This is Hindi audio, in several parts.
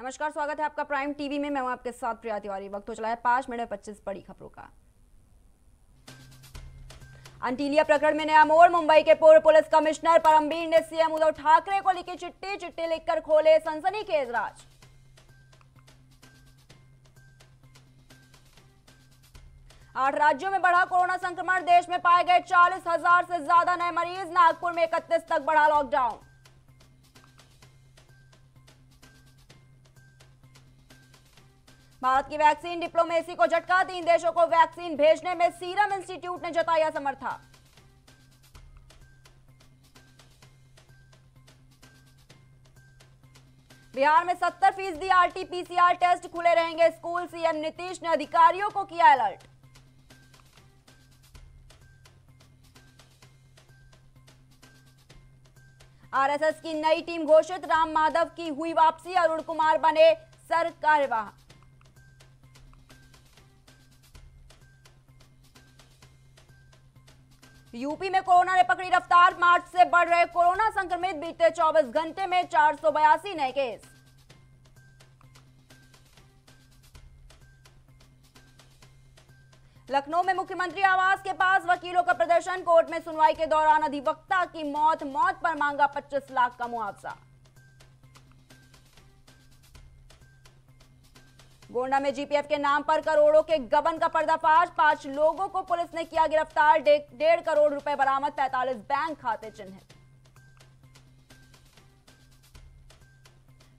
नमस्कार, स्वागत है आपका प्राइम टीवी में। मैं हूँ आपके साथ प्रिया तिवारी। वक्त हो चला है पाँच मिनट पच्चीस बड़ी खबरों का। अंटीलिया प्रकरण में नया मोड़। मुंबई के पूर्व पुलिस कमिश्नर परमबीर ने सीएम उद्धव ठाकरे को लिखी चिट्ठी। चिट्ठी लिखकर खोले सनसनी के राज आठ राज्यों में बढ़ा कोरोना संक्रमण। देश में पाए गए चालीस हज़ार से ज़्यादा नए मरीज़। नागपुर में इकतीस तक बढ़ा लॉकडाउन भारत की वैक्सीन डिप्लोमेसी को झटका तीन देशों को वैक्सीन भेजने में सीरम इंस्टीट्यूट ने जताया समर्था बिहार में 70 फ़ीसदी आरटीपीसीआर टेस्ट खुले रहेंगे। स्कूल सीएम नीतीश ने अधिकारियों को किया अलर्ट। आरएसएस की नई टीम घोषित। राम माधव की हुई वापसी। अरुण कुमार बने। सर कार्यवाह। यूपी में कोरोना ने पकड़ी रफ्तार, मार्च से बढ़ रहे कोरोना संक्रमित, बीते 24 घंटे में चार सौ बयासी नए केस। लखनऊ में मुख्यमंत्री आवास के पास वकीलों का प्रदर्शन, कोर्ट में सुनवाई के दौरान अधिवक्ता की मौत मौत पर मांगा 25 लाख का मुआवजा। गोंडा में जीपीएफ के नाम पर करोड़ों के गबन का पर्दाफाश। पाँच लोगों को पुलिस ने किया गिरफ़्तार। डेढ़ करोड़ रुपए बरामद, पैंतालीस बैंक खाते चिन्हित।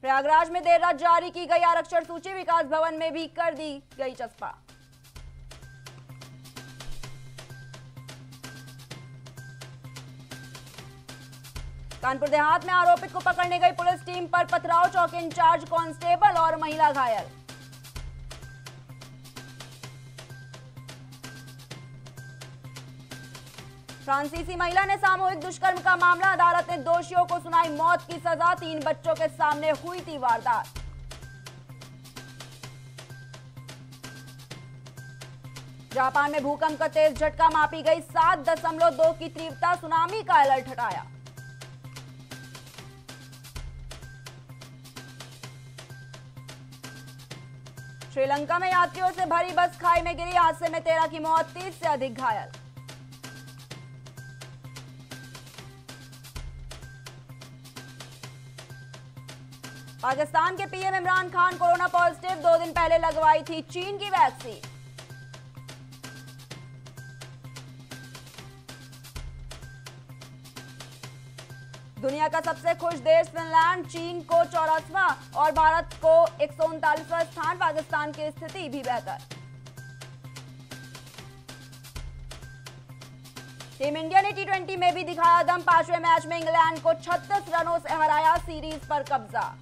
प्रयागराज में देर रात जारी की गई आरक्षण सूची, विकास भवन में भी कर दी गई चस्पा। कानपुर देहात में आरोपित को पकड़ने गई पुलिस टीम पर पथराव, चौकी इंचार्ज, कांस्टेबल और महिला घायल। फ्रांसीसी महिला ने सामूहिक दुष्कर्म का मामला, अदालत ने दोषियों को सुनाई मौत की सजा, तीन बच्चों के सामने हुई थी वारदात। जापान में भूकंप का तेज झटका मापी गई सात दशमलव दो की तीव्रता, सुनामी का अलर्ट हटाया। श्रीलंका में यात्रियों से भरी बस खाई में गिरी, हादसे में तेरह की मौत, तीस से अधिक घायल। पाकिस्तान के PM Imran Khan corona positive, दो दिन पहले लगवाई थी चीन की वैक्सीन। दुनिया का सबसे खुश देश फिनलैंड, चीन को चौरासवा और भारत को एक स्थान, पाकिस्तान की स्थिति भी बेहतर। टीम इंडिया ने टी में भी दिखाया दम, पाँचवें मैच में इंग्लैंड को 36 रनों से हराया सीरीज़ पर कब्जा।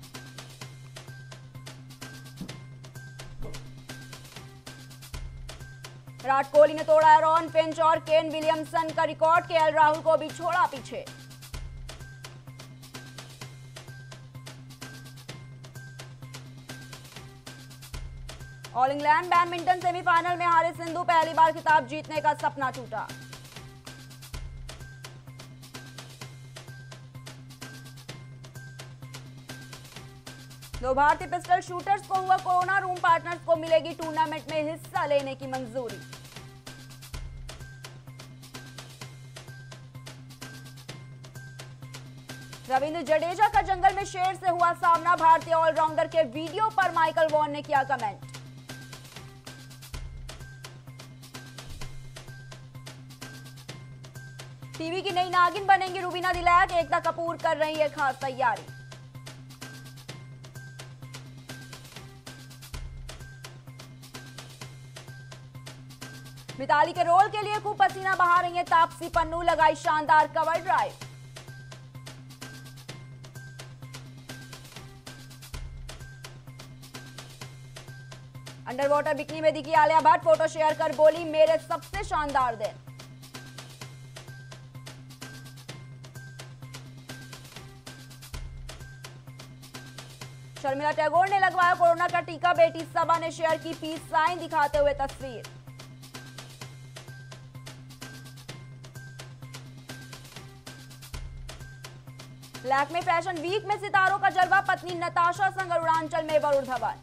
विराट कोहली ने तोड़ा रॉन पिंच और केन विलियमसन का रिकॉर्ड के एल राहुल को भी छोड़ा पीछे। ऑल इंग्लैंड बैडमिंटन सेमीफाइनल में हारे सिंधु पहली बार खिताब जीतने का सपना टूटा। दो भारतीय पिस्टल शूटर्स को हुआ कोरोना, रूम पार्टनर्स को मिलेगी टूर्नामेंट में हिस्सा लेने की मंजूरी। रविंद्र जडेजा का जंगल में शेर से हुआ सामना, भारतीय ऑलराउंडर के वीडियो पर माइकल वॉन ने किया कमेंट। टीवी की नई नागिन बनेंगी रूबीना दिलैक, एकता कपूर कर रही है खास तैयारी। मिताली के रोल के लिए खूब पसीना बहा रही है तापसी पन्नू, लगाई शानदार cover drive under water bikini में दिखी आलिया भट्ट फ़ोटो शेयर कर बोली, मेरे सबसे शानदार दिन। शर्मिला टैगोर ने लगवाया कोरोना का टीका, बेटी सबा ने शेयर की पीस साइन दिखाते हुए तस्वीर। लैक्मे फ़ैशन वीक में सितारों का जलवा, पत्नी नताशा संग अरुणाचल में वरुण धवन।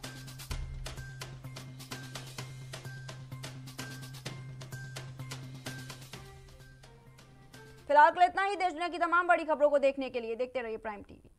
फ़िलहाल के इतना ही। देश दुनिया की तमाम बड़ी खबरों को देखने के लिए देखते रहिए प्राइम टीवी